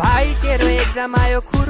भाइ तेरो एक्जाम आयो खुर